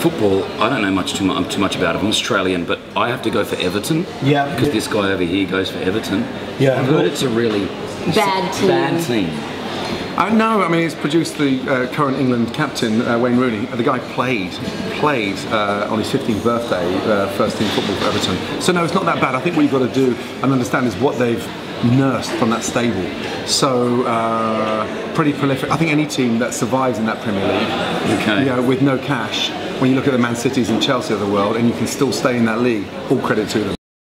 Football, I don't know much too much, too much about it. I'm Australian, but I have to go for Everton. Yeah. Because this guy over here goes for Everton. Yeah. I've heard it's a really Bad team. Bad team. Uh, no, I mean it's produced the uh, current England captain uh, Wayne Rooney. The guy played played uh, on his 15th birthday uh, first team football for Everton. So no, it's not that bad. I think what you've got to do and understand is what they've nursed from that stable. So uh, pretty prolific. I think any team that survives in that Premier League, Okay. you know, with no cash, when you look at the Man Cities and Chelsea of the world, and you can still stay in that league, all credit to them.